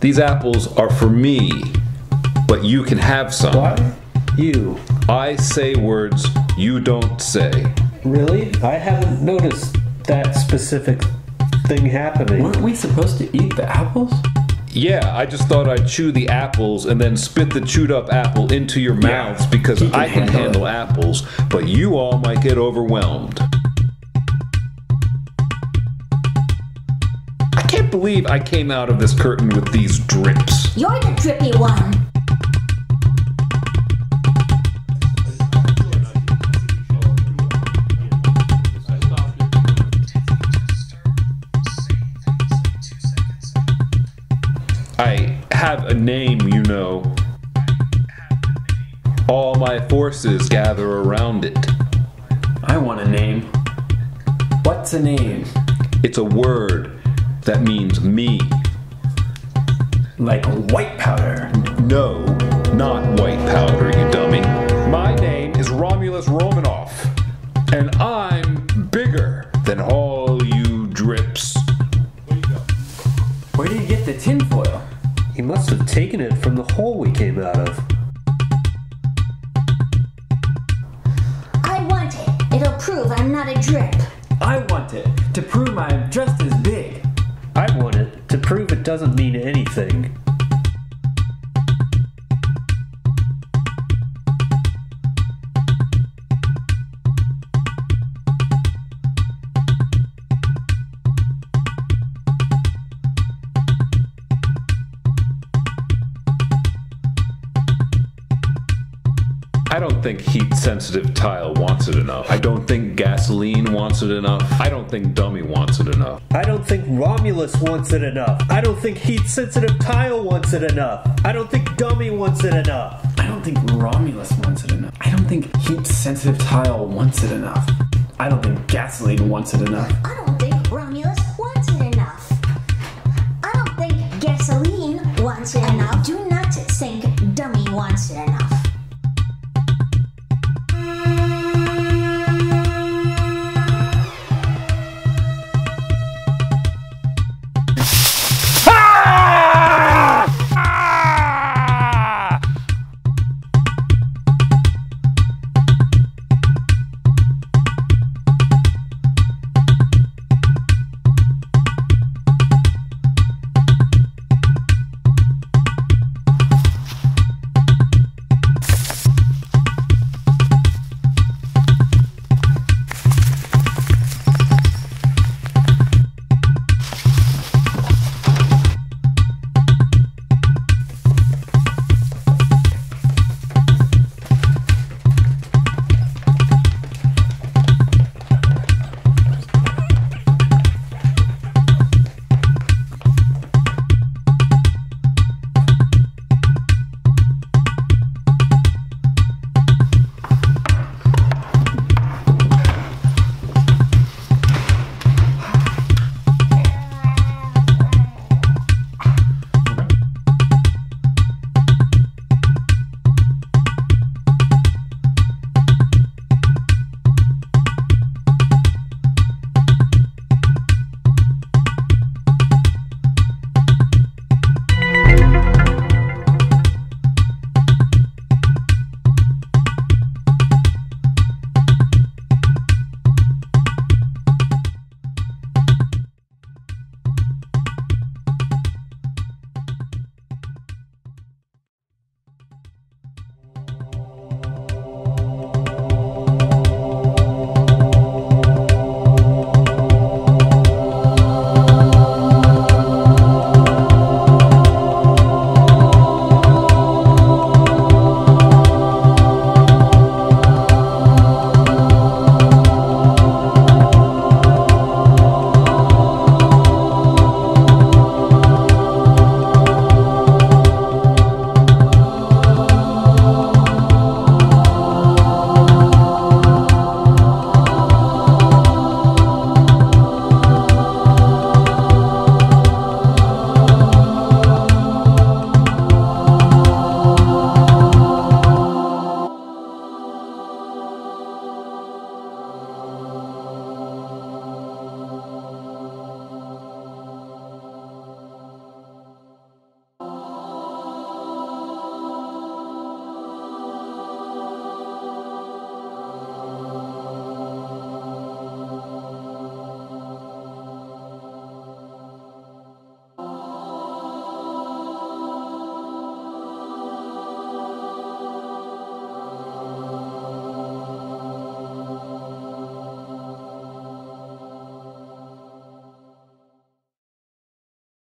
These apples are for me, but you can have some. Why? You. I say words you don't say. Really? I haven't noticed that specific thing happening. Weren't we supposed to eat the apples? Yeah, I just thought I'd chew the apples and then spit the chewed up apple into your mouths because can I can handle handle apples, but you all might get overwhelmed. Can't believe I came out of this curtain with these drips. You're the drippy one. I have a name, you know. All my forces gather around it. I want a name. What's a name? It's a word that means me. Like white powder. No, not white powder, you dummy. My name is Romulus Romanoff, and I'm bigger than all you drips. Where did you get the tinfoil? He must have taken it from the hole we came out of. I want it. It'll prove I'm not a drip. I want it to prove I'm just as big. Doesn't mean anything. I don't think heat sensitive tile wants it enough. I don't think gasoline wants it enough. I don't think dummy wants it enough. I don't think Romulus wants it enough. I don't think heat sensitive tile wants it enough. I don't think Dummy wants it enough. I don't think Romulus wants it enough. I don't think heat sensitive tile wants it enough. I don't think gasoline wants it enough. I don't think Romulus wants it enough. I don't think gasoline wants it enough. I do not